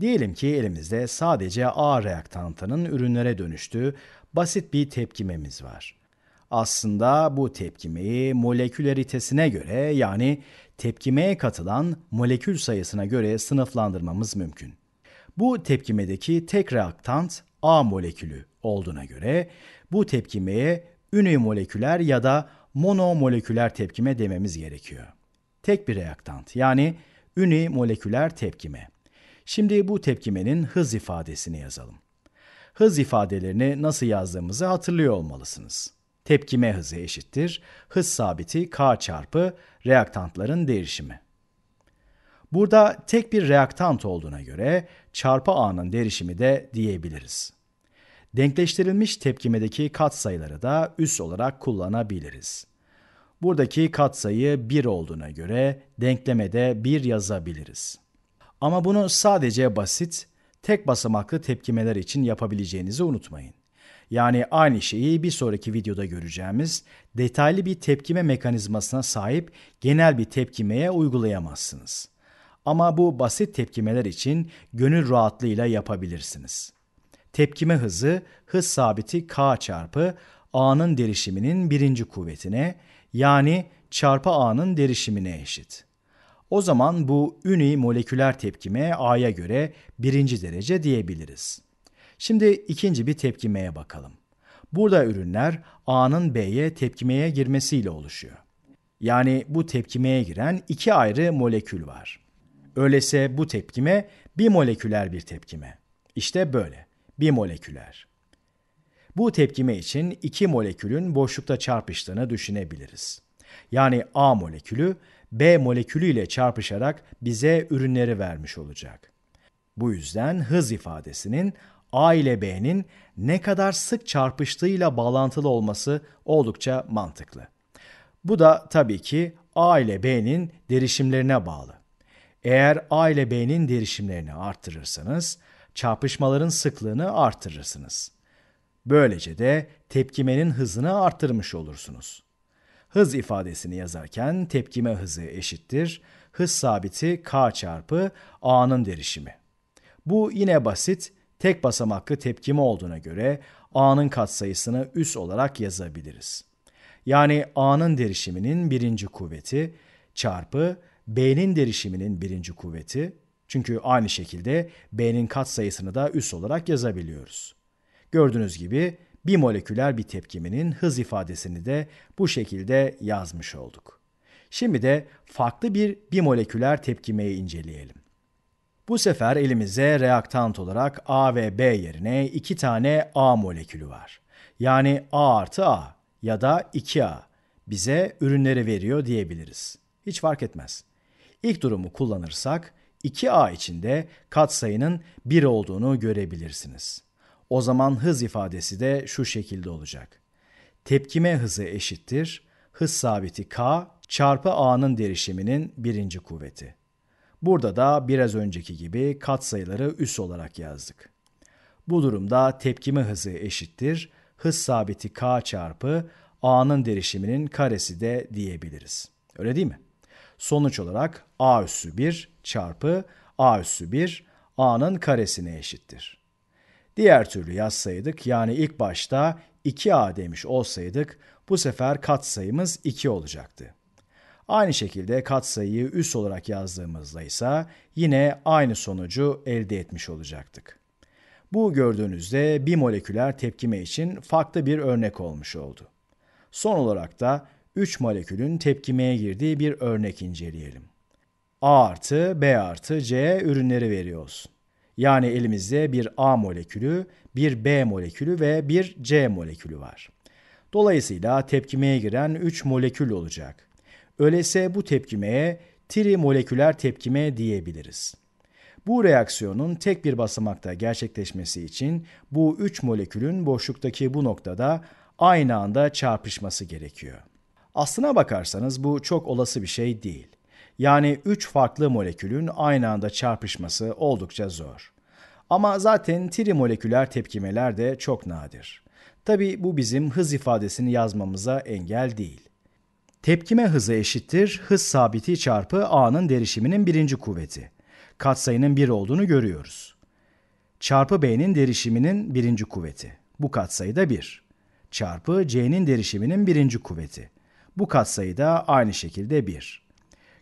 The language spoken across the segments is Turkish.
Diyelim ki elimizde sadece A reaktantının ürünlere dönüştüğü basit bir tepkimemiz var. Aslında bu tepkimeyi moleküleritesine göre yani tepkimeye katılan molekül sayısına göre sınıflandırmamız mümkün. Bu tepkimedeki tek reaktant A molekülü olduğuna göre bu tepkimeye unimoleküler ya da monomoleküler tepkime dememiz gerekiyor. Tek bir reaktant yani unimoleküler tepkime. Şimdi bu tepkimenin hız ifadesini yazalım. Hız ifadelerini nasıl yazdığımızı hatırlıyor olmalısınız. Tepkime hızı eşittir hız sabiti k çarpı reaktantların değişimi. Burada tek bir reaktant olduğuna göre çarpı a'nın derişimi de diyebiliriz. Denkleştirilmiş tepkimedeki katsayıları da üs olarak kullanabiliriz. Buradaki katsayı 1 olduğuna göre denklemede 1 yazabiliriz. Ama bunu sadece basit, tek basamaklı tepkimeler için yapabileceğinizi unutmayın. Yani aynı şeyi bir sonraki videoda göreceğimiz detaylı bir tepkime mekanizmasına sahip genel bir tepkimeye uygulayamazsınız. Ama bu basit tepkimeler için gönül rahatlığıyla yapabilirsiniz. Tepkime hızı hız sabiti k çarpı a'nın derişiminin birinci kuvvetine yani çarpı a'nın derişimine eşit. O zaman bu üni moleküler tepkime a'ya göre birinci derece diyebiliriz. Şimdi ikinci bir tepkimeye bakalım. Burada ürünler A'nın B'ye tepkimeye girmesiyle oluşuyor. Yani bu tepkimeye giren iki ayrı molekül var. Öyleyse bu tepkime bir moleküler bir tepkime. İşte böyle, bir moleküler. Bu tepkime için iki molekülün boşlukta çarpıştığını düşünebiliriz. Yani A molekülü B molekülü ile çarpışarak bize ürünleri vermiş olacak. Bu yüzden hız ifadesinin A ile B'nin ne kadar sık çarpıştığıyla bağlantılı olması oldukça mantıklı. Bu da tabii ki A ile B'nin derişimlerine bağlı. Eğer A ile B'nin derişimlerini arttırırsanız, çarpışmaların sıklığını arttırırsınız. Böylece de tepkimenin hızını arttırmış olursunuz. Hız ifadesini yazarken tepkime hızı eşittir, hız sabiti k çarpı a'nın derişimi. Bu yine basit, tek basamaklı tepkime olduğuna göre a'nın katsayısını üs olarak yazabiliriz. Yani a'nın derişiminin birinci kuvveti çarpı b'nin derişiminin birinci kuvveti, çünkü aynı şekilde b'nin katsayısını da üs olarak yazabiliyoruz. Gördüğünüz gibi bir moleküler bir tepkiminin hız ifadesini de bu şekilde yazmış olduk. Şimdi de farklı bir bimoleküler tepkimeyi inceleyelim. Bu sefer elimizde reaktant olarak A ve B yerine iki tane A molekülü var. Yani A artı A ya da 2A bize ürünleri veriyor diyebiliriz. Hiç fark etmez. İlk durumu kullanırsak 2A içinde katsayının 1 olduğunu görebilirsiniz. O zaman hız ifadesi de şu şekilde olacak. Tepkime hızı eşittir, hız sabiti k çarpı a'nın derişiminin birinci kuvveti. Burada da biraz önceki gibi katsayıları üs olarak yazdık. Bu durumda tepkime hızı eşittir, hız sabiti k çarpı a'nın derişiminin karesi de diyebiliriz. Öyle değil mi? Sonuç olarak a üssü 1 çarpı a üssü 1 a'nın karesine eşittir. Diğer türlü yazsaydık yani ilk başta 2a demiş olsaydık bu sefer katsayımız 2 olacaktı. Aynı şekilde katsayıyı üs olarak yazdığımızda ise yine aynı sonucu elde etmiş olacaktık. Bu gördüğünüzde bir moleküler tepkime için farklı bir örnek olmuş oldu. Son olarak da 3 molekülün tepkimeye girdiği bir örnek inceleyelim. A artı B artı C ürünleri veriyoruz. Yani elimizde bir A molekülü, bir B molekülü ve bir C molekülü var. Dolayısıyla tepkimeye giren 3 molekül olacak. Öyleyse bu tepkimeye trimoleküler tepkime diyebiliriz. Bu reaksiyonun tek bir basamakta gerçekleşmesi için bu 3 molekülün boşluktaki bu noktada aynı anda çarpışması gerekiyor. Aslına bakarsanız bu çok olası bir şey değil. Yani 3 farklı molekülün aynı anda çarpışması oldukça zor. Ama zaten trimoleküler tepkimeler de çok nadir. Tabi bu bizim hız ifadesini yazmamıza engel değil. Tepkime hızı eşittir hız sabiti çarpı a'nın derişiminin birinci kuvveti. katsayının 1 olduğunu görüyoruz. Çarpı B'nin derişiminin birinci kuvveti. Bu katsayı da 1. Çarpı C'nin derişiminin birinci kuvveti. Bu katsayı da aynı şekilde 1.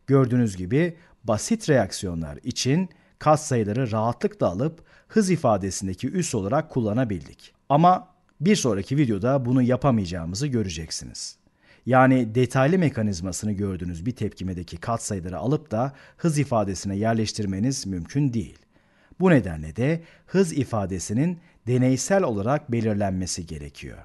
Gördüğünüz gibi basit reaksiyonlar için katsayıları rahatlıkla alıp hız ifadesindeki üs olarak kullanabildik. Ama bir sonraki videoda bunu yapamayacağımızı göreceksiniz. Yani detaylı mekanizmasını gördüğünüz bir tepkimedeki katsayıları alıp da hız ifadesine yerleştirmeniz mümkün değil. Bu nedenle de hız ifadesinin deneysel olarak belirlenmesi gerekiyor.